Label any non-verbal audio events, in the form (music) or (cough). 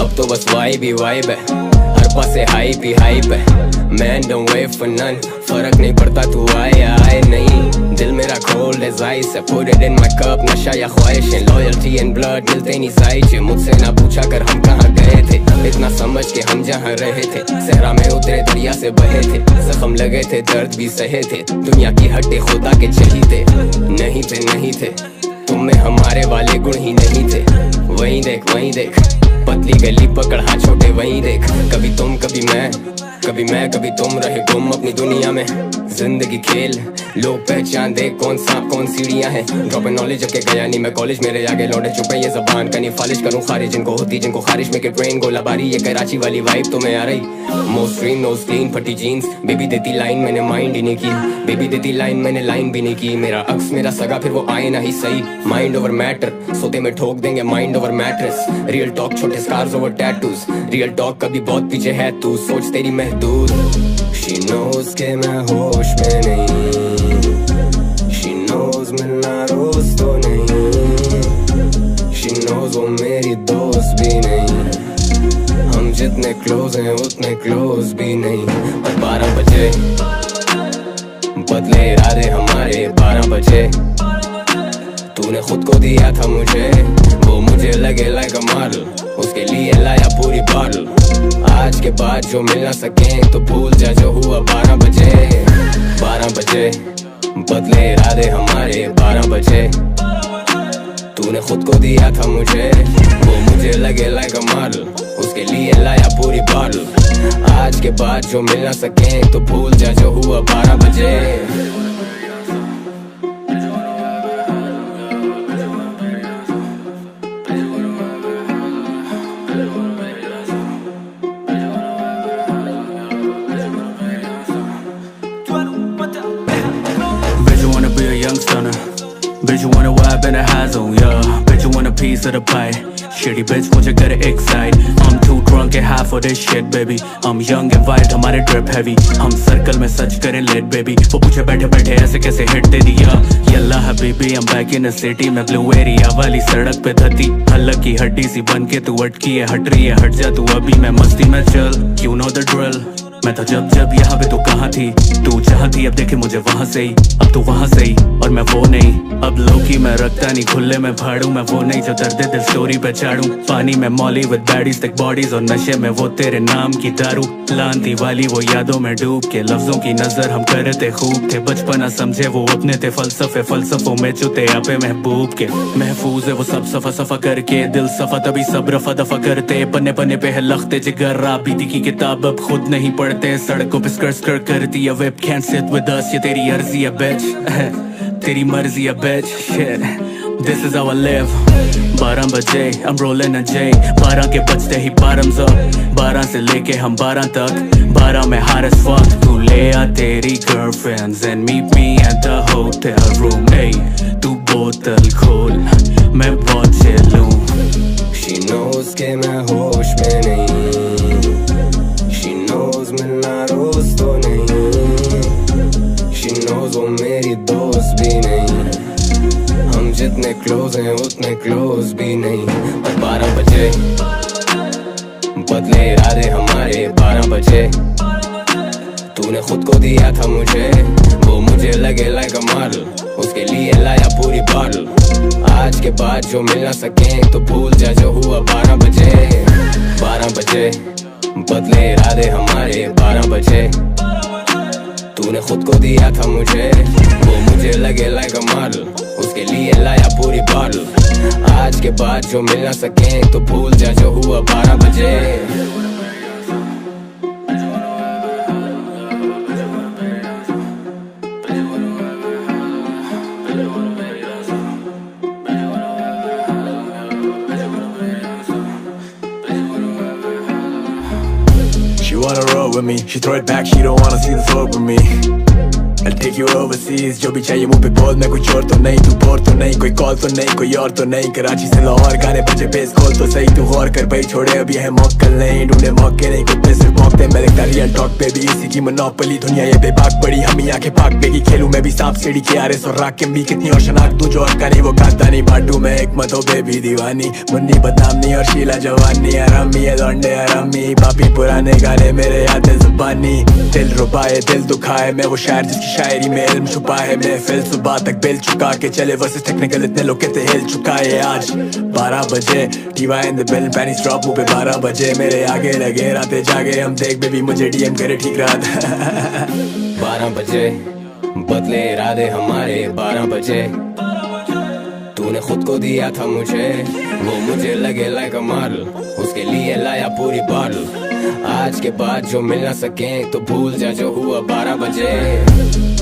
अब तो बस वाइब ही वाइब है। हर पास से हाइप ही हाइप है। Man don't wait for none फ़र्क नहीं पड़ता, तू आए आए, नहीं। दिल मेरा खोल एज आइस है। पुट इट इन नशा या ख्वाहिश लॉयल्टी एंड ब्लड मिलते नहीं साइज़ मुझसे ना पूछा कर हम कहाँ गए थे। इतना समझ के हम जहाँ रहे थे। सहरा में उतरे दरिया से बहे थे। जख्म लगे थे, दर्द भी सहे थे। दुनिया की हड्डे खुदा के चाहिए नहीं थे नहीं थे। तुम में हमारे वाले गुण ही नहीं थे। वहीं देख वहीं देख। पतली गली पकड़, हाथ छोटे, वहीं देख। कभी तुम, कभी मैं। कभी मैं, कभी तुम रहे गुम अपनी दुनिया में। ज़िंदगी खेल। लोग पहचान दे कौन सा, कौन सीढ़ियाँ हैं। ड्रॉप नॉलेज के गया नहीं मैं कॉलेज मेरे आगे लौटे चुपे ये जबान। कनी फालिश करूँ खारिज, जिनको होती, जिनको खारिश। में के ट्रेन गोला बारी ये कराची वाली वाइब तो मैं आ रही। मोस्ट स्क्रीन नो स्क्रीन फटी जीन्स बेबी देती लाइन मैंने माइंड ही नहीं की। बेबी देती लाइन मैंने लाइन भी नहीं की। मेरा अक्स, मेरा सगा, फिर वो आए ना ही सही। माइंड ओवर मैटर सोते में ठोक देंगे mind over mattress real talk छोटे scars over tattoos real talk कभी बहुत पीछे है तू। सोच तेरी महदूद। She knows के मैं होश में नहीं। She knows मिलना रोज तो नहीं। She knows वो मेरी दोस्त भी नहीं। हम जितने क्लोज हैं, उतने क्लोज भी नहीं। और बारह बजे बदले इरादे हमारे बारह बजे। तूने खुद को दिया था मुझे। वो मुझे लगे लाइक माल उसके लिए लाया पूरी बॉटल आज के बाद जो मिल ना सके तो भूल जा, जो हुआ बारह बजे। बारह बजे, बदले इरादे हमारे, बारह बजे। तूने खुद को दिया था मुझे, वो मुझे लगे लाइक माल उसके लिए लाया पूरी बॉटल आज के बाद जो मिल ना सके तो भूल जा, जो हुआ बारह बजे। Piece the pie. Shitty bitch, मुझे करे excite. I'm too drunk and high for this shit, baby. I'm young and wild, हमारे drip heavy. हम circle में सच करें lit, baby. वो पूछे बैठे बैठे ऐसे कैसे hit दे दिया. यल्ला हबीबी, I'm back in the city. मैं blue area वाली सड़क पे धती. हल्लक की हड्डी सी बन के तू अटकी है, हट रही है, हट जा तू अभी मैं मस्ती में चल. You know the drill. मैं था जब जब यहाँ पे तू कहाँ थी तू जहाँ थी अब देखे मुझे वहाँ से ही अब तू वहाँ से ही और मैं वो नहीं। अब लोकी मैं रखता नहीं खुले में फाड़ू मैं वो नहीं जो दर्द दिल स्टोरी पे चाड़ू पानी में मौली विद बैडीज तक बॉडीज और नशे में वो तेरे नाम की दारू। लांती वाली वो यादों में डूब के लफ्जों की नज़र हम करते खूब थे। बचपना समझे, वो अपने थे फलसफे, फलसफों में चुते आपे महबूब के। महफूज है वो सब सफ़ा सफ़ा करके, दिल सफ़ा तभी सब रफा दफ़ा करते। पन्ने पन्ने पे है लखते जिगर बीती की किताब, अब खुद नहीं पढ़ते। सड़कों पे स्कर स्कर करती है वेब कैन सिट विद ये तेरी अर्जी है, bitch (laughs) तेरी मर्ज़ी है shit this is how I live बारह बजे rolling a J बारह के बजते ही bottoms up बारह से लेके हम बारह तक बारह में hot as fuck तू ले आ तेरी girlfriends and meet me at the hotel room hey तू बोतल खोल मैं बहुत हूँ She knows के मैं होश में नहीं She knows मिलना रोज तो नहीं She knows वो मेरी दोस्त हम जितने क्लोज हैं, उतने क्लोज भी नहीं। और बारह बजे, बदले इरादे हमारे बारह बजे। तूने खुद को दिया था मुझे, वो मुझे लगे लाइक माल उसके लिए लाया पूरी बॉटल आज के बाद जो मिल ना सके तो भूल जा, जो हुआ बारह बजे। बारह बजे, बदले इरादे हमारे बारह बजे। तूने खुद को दिया था मुझे, वो मुझे लगे लाइक माल उसके लिए लाया पूरी बॉटल आज के बाद जो मिल ना सके तो भूल जा जो हुआ बारह बजे She wanna roll with me, she throw it back, she don't wanna see the smoke with me. I'll take you overseas. जो भी चाहिए मुँह पे बोल मैं कुछ और तो नहीं तू बोर तो नहीं कोई कॉल तो नहीं कोई और तो नहीं कराची से लाहौर गाने बजे बेस खोल तो सही तू गौर कर भाई छोड़े अभी है मौकल नहीं ढूंढे मौके नहीं कुत्ते सिर्फ़ मौके मैं रियल टॉक पे भी इसी की मनोपली दुनिया ये बेबाक बड़ी हम यहाँ के पाक बेगी खेलू मैं भी सांप सीढ़ी के आरे सो राख के भी कितनी और शनाक तू जो अड़का नहीं वो गाता नहीं बाटू मैं एक मतो बेबी दीवानी मुन्नी बदनामी और शीला जवानी आरामी है लौंडे आरामी पापी पुराने गाने मेरे याद जुबानी दिल रुबाए दिल दुखाए मैं वो शायर जिसकी शायरी में इल्म छुपा है, मैं फिल सुबह तक बिल चुका के चले वर्सेस टेक्निकल इतने लोग कहते हिल चुका है आज। बारह बजे टीवा in the bill penny stop पे बारह बजे। मेरे आगे लगे, राते जागे, हम देख बेबी मुझे डीएम करे ठीक रात। (laughs) बारह बजे, बदले इरादे हमारे, बारह बजे। तूने खुद को दिया था मुझे, वो मुझे लगे लाइक माल उसके लिए लाया पूरी बाल आज के बाद जो मिल ना सके तो भूल जा जो हुआ बारह बजे।